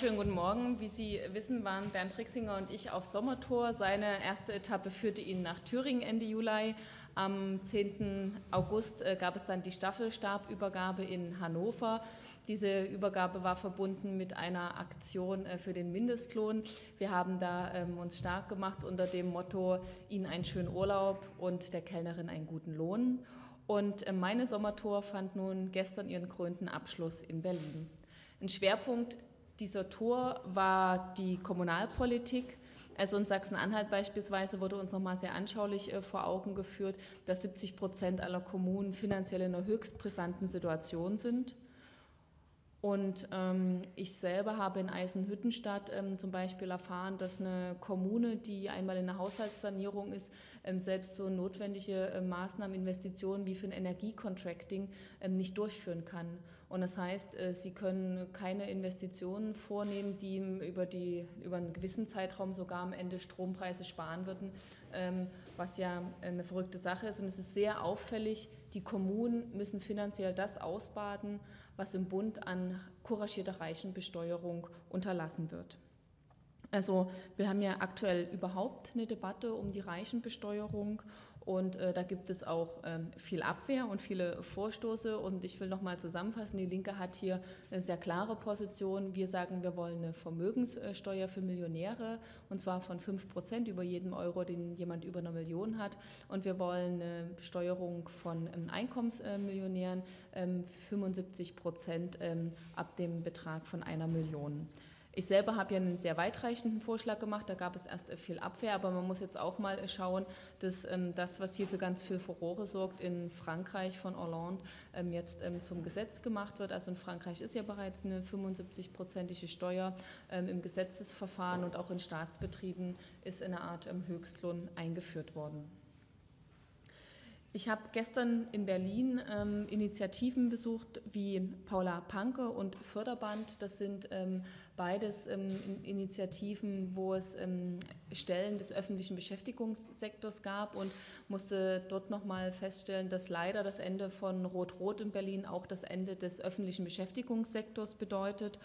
schönen guten Morgen. Wie Sie wissen, waren Bernd Rixinger und ich auf Sommertour. Seine erste Etappe führte ihn nach Thüringen Ende Juli. Am 10. August äh, gab es dann die Staffelstabübergabe in Hannover. Diese Übergabe war verbunden mit einer Aktion äh, für den Mindestlohn. Wir haben da ähm, uns stark gemacht unter dem Motto, Ihnen einen schönen Urlaub und der Kellnerin einen guten Lohn. Und äh, meine Sommertour fand nun gestern ihren krönten Abschluss in Berlin. Ein Schwerpunkt dieser Tour war die Kommunalpolitik. Also in Sachsen-Anhalt beispielsweise wurde uns nochmal sehr anschaulich äh, vor Augen geführt, dass 70 Prozent aller Kommunen finanziell in einer höchst brisanten Situation sind. Und ähm, ich selber habe in Eisenhüttenstadt ähm, zum Beispiel erfahren, dass eine Kommune, die einmal in der Haushaltssanierung ist, ähm, selbst so notwendige äh, Maßnahmen, Investitionen wie für ein Energiecontracting ähm, nicht durchführen kann. Und das heißt, äh, sie können keine Investitionen vornehmen, die über, die, über einen gewissen Zeitraum sogar am Ende Strompreise sparen würden, ähm, was ja eine verrückte Sache ist. Und es ist sehr auffällig, die Kommunen müssen finanziell das ausbaden, was im Bund an couragierter Reichenbesteuerung unterlassen wird. Also wir haben ja aktuell überhaupt eine Debatte um die Reichenbesteuerung und äh, da gibt es auch ähm, viel Abwehr und viele Vorstoße. Und ich will nochmal zusammenfassen, die Linke hat hier eine sehr klare Position. Wir sagen, wir wollen eine Vermögenssteuer für Millionäre und zwar von 5 Prozent über jeden Euro, den jemand über eine Million hat. Und wir wollen eine Besteuerung von ähm, Einkommensmillionären, ähm, 75 Prozent ähm, ab dem Betrag von einer Million. Ich selber habe ja einen sehr weitreichenden Vorschlag gemacht, da gab es erst viel Abwehr, aber man muss jetzt auch mal schauen, dass ähm, das, was hier für ganz viel Furore sorgt, in Frankreich von Hollande ähm, jetzt ähm, zum Gesetz gemacht wird. Also in Frankreich ist ja bereits eine 75-prozentige Steuer ähm, im Gesetzesverfahren und auch in Staatsbetrieben ist eine Art ähm, Höchstlohn eingeführt worden. Ich habe gestern in Berlin ähm, Initiativen besucht wie Paula Panke und Förderband. Das sind ähm, beides ähm, Initiativen, wo es ähm, Stellen des öffentlichen Beschäftigungssektors gab und musste dort nochmal feststellen, dass leider das Ende von Rot-Rot in Berlin auch das Ende des öffentlichen Beschäftigungssektors bedeutet.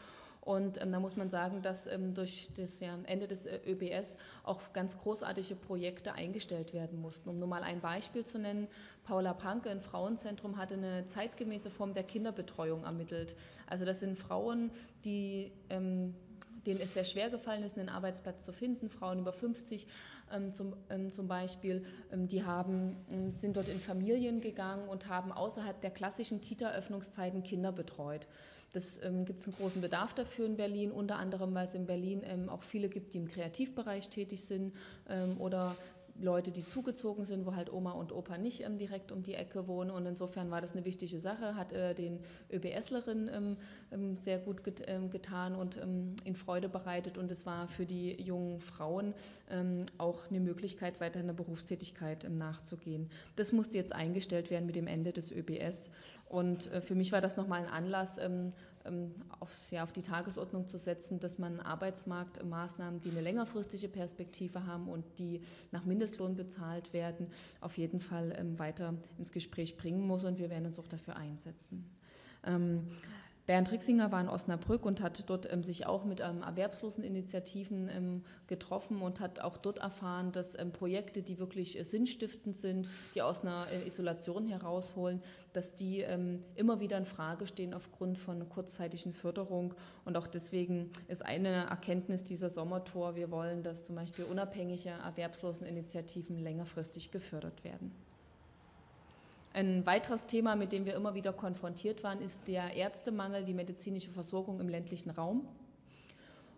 Und ähm, da muss man sagen, dass ähm, durch das ja, Ende des äh, ÖBS auch ganz großartige Projekte eingestellt werden mussten. Um nur mal ein Beispiel zu nennen, Paula Panke, ein Frauenzentrum, hatte eine zeitgemäße Form der Kinderbetreuung ermittelt. Also das sind Frauen, die ähm, denen es sehr schwer gefallen ist, einen Arbeitsplatz zu finden, Frauen über 50 ähm, zum, ähm, zum Beispiel, ähm, die haben, ähm, sind dort in Familien gegangen und haben außerhalb der klassischen Kita-Öffnungszeiten Kinder betreut. Das ähm, gibt es einen großen Bedarf dafür in Berlin, unter anderem, weil es in Berlin ähm, auch viele gibt, die im Kreativbereich tätig sind oder Leute, die zugezogen sind, wo halt Oma und Opa nicht ähm, direkt um die Ecke wohnen. Und insofern war das eine wichtige Sache, hat äh, den ÖBSlerinnen ähm, ähm, sehr gut get, ähm, getan und ähm, in Freude bereitet. Und es war für die jungen Frauen ähm, auch eine Möglichkeit, weiter einer Berufstätigkeit nachzugehen. Das musste jetzt eingestellt werden mit dem Ende des ÖBS. Und äh, für mich war das nochmal ein Anlass, auf, ja, auf die Tagesordnung zu setzen, dass man Arbeitsmarktmaßnahmen, die eine längerfristige Perspektive haben und die nach Mindest Mindestlohn bezahlt werden, auf jeden Fall ähm, weiter ins Gespräch bringen muss und wir werden uns auch dafür einsetzen. Bernd Rixinger war in Osnabrück und hat dort ähm, sich auch mit ähm, Erwerbsloseninitiativen ähm, getroffen und hat auch dort erfahren, dass ähm, Projekte, die wirklich äh, sinnstiftend sind, die aus einer äh, Isolation herausholen, dass die ähm, immer wieder in Frage stehen aufgrund von kurzzeitigen Förderung. Und auch deswegen ist eine Erkenntnis dieser Sommertour, wir wollen, dass zum Beispiel unabhängige Erwerbsloseninitiativen längerfristig gefördert werden. Ein weiteres Thema, mit dem wir immer wieder konfrontiert waren, ist der Ärztemangel, die medizinische Versorgung im ländlichen Raum.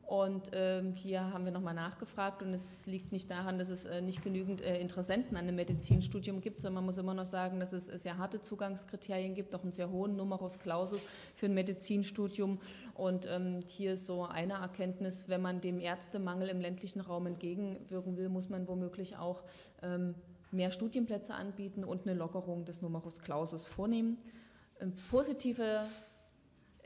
Und ähm, hier haben wir nochmal nachgefragt und es liegt nicht daran, dass es äh, nicht genügend äh, Interessenten an einem Medizinstudium gibt, sondern man muss immer noch sagen, dass es äh, sehr harte Zugangskriterien gibt, auch einen sehr hohen Numerus Clausus für ein Medizinstudium. Und ähm, hier ist so eine Erkenntnis, wenn man dem Ärztemangel im ländlichen Raum entgegenwirken will, muss man womöglich auch ähm, mehr Studienplätze anbieten und eine Lockerung des Numerus Clausus vornehmen. Ähm, positive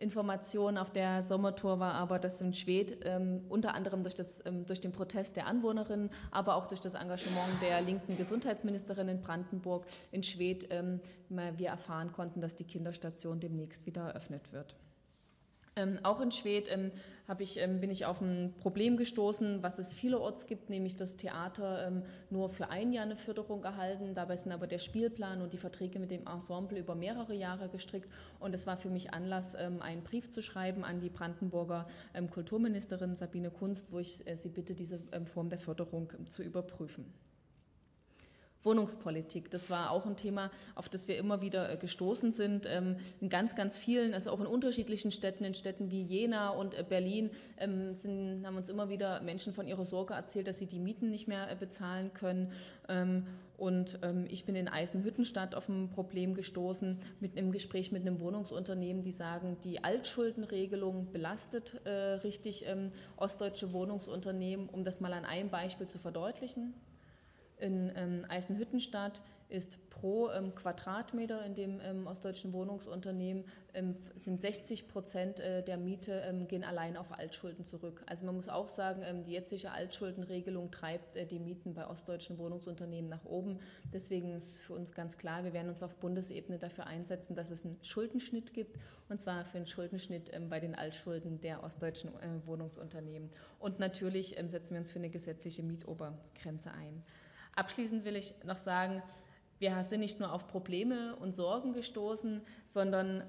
Information auf der Sommertour war aber, dass in Schwedt ähm, unter anderem durch, das, ähm, durch den Protest der Anwohnerinnen, aber auch durch das Engagement der linken Gesundheitsministerin in Brandenburg in Schwedt ähm, wir erfahren konnten, dass die Kinderstation demnächst wieder eröffnet wird. Ähm, auch in Schwedt ähm, ich, ähm, bin ich auf ein Problem gestoßen, was es vielerorts gibt, nämlich das Theater ähm, nur für ein Jahr eine Förderung erhalten. Dabei sind aber der Spielplan und die Verträge mit dem Ensemble über mehrere Jahre gestrickt. Und es war für mich Anlass, ähm, einen Brief zu schreiben an die Brandenburger ähm, Kulturministerin Sabine Kunst, wo ich äh, sie bitte, diese Form der Förderung zu überprüfen. Wohnungspolitik, das war auch ein Thema, auf das wir immer wieder äh, gestoßen sind. Ähm, in ganz, ganz vielen, also auch in unterschiedlichen Städten, in Städten wie Jena und äh, Berlin, ähm, sind, haben uns immer wieder Menschen von ihrer Sorge erzählt, dass sie die Mieten nicht mehr äh, bezahlen können. Ähm, und ich bin in Eisenhüttenstadt auf ein Problem gestoßen mit einem Gespräch mit einem Wohnungsunternehmen, die sagen, die Altschuldenregelung belastet richtig ostdeutsche Wohnungsunternehmen, um das mal an einem Beispiel zu verdeutlichen. In ähm, Eisenhüttenstadt ist pro ähm, Quadratmeter in dem ähm, ostdeutschen Wohnungsunternehmen ähm, sind 60 Prozent äh, der Miete ähm, gehen allein auf Altschulden zurück. Also man muss auch sagen, ähm, die jetzige Altschuldenregelung treibt äh, die Mieten bei ostdeutschen Wohnungsunternehmen nach oben. Deswegen ist für uns ganz klar, wir werden uns auf Bundesebene dafür einsetzen, dass es einen Schuldenschnitt gibt, und zwar für einen Schuldenschnitt bei den Altschulden der ostdeutschen äh, Wohnungsunternehmen. Und natürlich setzen wir uns für eine gesetzliche Mietobergrenze ein. Abschließend will ich noch sagen, wir sind nicht nur auf Probleme und Sorgen gestoßen, sondern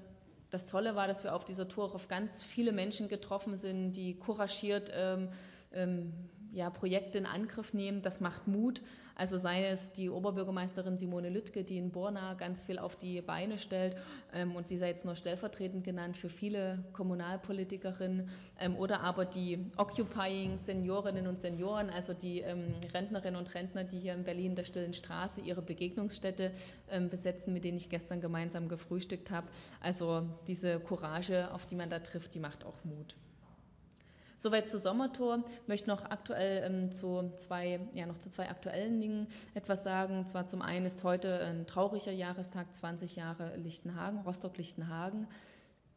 das Tolle war, dass wir auf dieser Tour auf ganz viele Menschen getroffen sind, die couragiert ähm, ähm, ja, Projekte in Angriff nehmen. Das macht Mut. Also sei es die Oberbürgermeisterin Simone Lüttke, die in Borna ganz viel auf die Beine stellt ähm, und sie sei jetzt nur stellvertretend genannt für viele Kommunalpolitikerinnen ähm, oder aber die Occupying Seniorinnen und Senioren, also die ähm, Rentnerinnen und Rentner, die hier in Berlin der Stillen Straße ihre Begegnungsstätte ähm, besetzen, mit denen ich gestern gemeinsam gefrühstückt habe. Also diese Courage, auf die man da trifft, die macht auch Mut. Soweit zur Sommertour. Ich möchte noch aktuell ähm, zu zwei, ja, noch zu zwei aktuellen Dingen etwas sagen. Und zwar zum einen ist heute ein trauriger Jahrestag, 20 Jahre Lichtenhagen, Rostock-Lichtenhagen.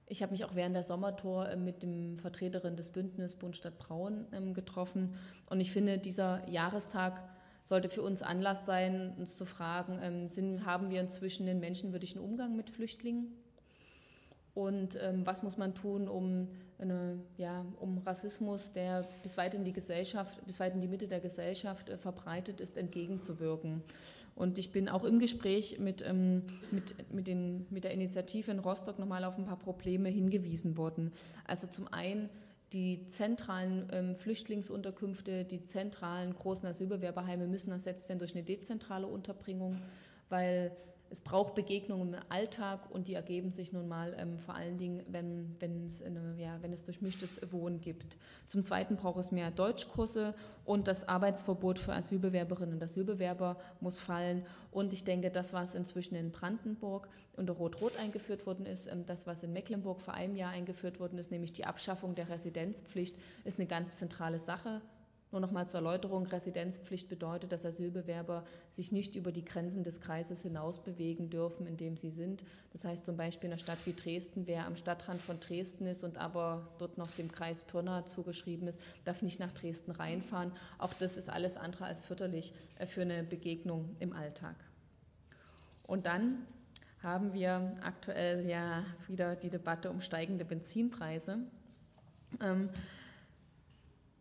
Ich habe mich auch während der Sommertour äh, mit dem Vertreterin des Bündnisses Bund Stadt Braun ähm, getroffen. Und ich finde, dieser Jahrestag sollte für uns Anlass sein, uns zu fragen, ähm, sind, haben wir inzwischen den menschenwürdigen Umgang mit Flüchtlingen? Und ähm, was muss man tun, um, eine, ja, um Rassismus, der bis weit in die Gesellschaft, bis weit in die Mitte der Gesellschaft äh, verbreitet ist, entgegenzuwirken? Und ich bin auch im Gespräch mit, ähm, mit, mit, den, mit der Initiative in Rostock nochmal auf ein paar Probleme hingewiesen worden. Also zum einen die zentralen ähm, Flüchtlingsunterkünfte, die zentralen großen Asylbewerberheime müssen ersetzt werden durch eine dezentrale Unterbringung, weil es braucht Begegnungen im Alltag und die ergeben sich nun mal ähm, vor allen Dingen, wenn, wenn, es eine, ja, wenn es durchmischtes Wohnen gibt. Zum Zweiten braucht es mehr Deutschkurse und das Arbeitsverbot für Asylbewerberinnen und Asylbewerber muss fallen. Und ich denke, das, was inzwischen in Brandenburg unter Rot-Rot eingeführt worden ist, ähm, das, was in Mecklenburg vor einem Jahr eingeführt worden ist, nämlich die Abschaffung der Residenzpflicht, ist eine ganz zentrale Sache. Nur noch mal zur Erläuterung, Residenzpflicht bedeutet, dass Asylbewerber sich nicht über die Grenzen des Kreises hinaus bewegen dürfen, in dem sie sind. Das heißt zum Beispiel in einer Stadt wie Dresden, wer am Stadtrand von Dresden ist und aber dort noch dem Kreis Pirna zugeschrieben ist, darf nicht nach Dresden reinfahren. Auch das ist alles andere als förderlich äh, für eine Begegnung im Alltag. Und dann haben wir aktuell ja wieder die Debatte um steigende Benzinpreise. Ähm,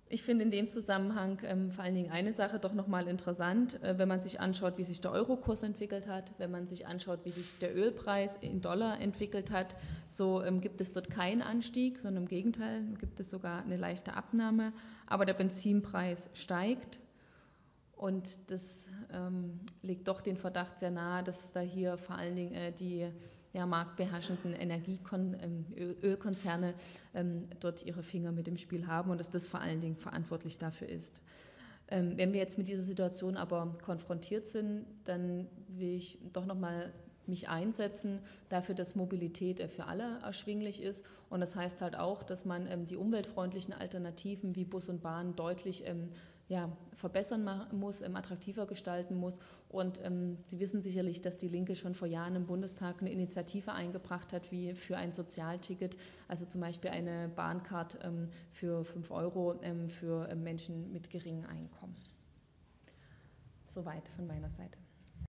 ich finde in dem Zusammenhang ähm, vor allen Dingen eine Sache doch nochmal interessant, äh, wenn man sich anschaut, wie sich der Eurokurs entwickelt hat, wenn man sich anschaut, wie sich der Ölpreis in Dollar entwickelt hat, so ähm, gibt es dort keinen Anstieg, sondern im Gegenteil gibt es sogar eine leichte Abnahme, aber der Benzinpreis steigt und das ähm, legt doch den Verdacht sehr nahe, dass da hier vor allen Dingen äh, die ja, marktbeherrschenden Energieölkonzerne ähm, dort ihre Finger mit im Spiel haben und dass das vor allen Dingen verantwortlich dafür ist. Ähm, wenn wir jetzt mit dieser Situation aber konfrontiert sind, dann will ich doch nochmal mich einsetzen dafür, dass Mobilität äh, für alle erschwinglich ist. Und das heißt halt auch, dass man ähm, die umweltfreundlichen Alternativen wie Bus und Bahn deutlich ja, verbessern muss, ähm, attraktiver gestalten muss. Und ähm, Sie wissen sicherlich, dass die Linke schon vor Jahren im Bundestag eine Initiative eingebracht hat, wie für ein Sozialticket, also zum Beispiel eine Bahncard ähm, für 5 Euro ähm, für ähm, Menschen mit geringem Einkommen. Soweit von meiner Seite.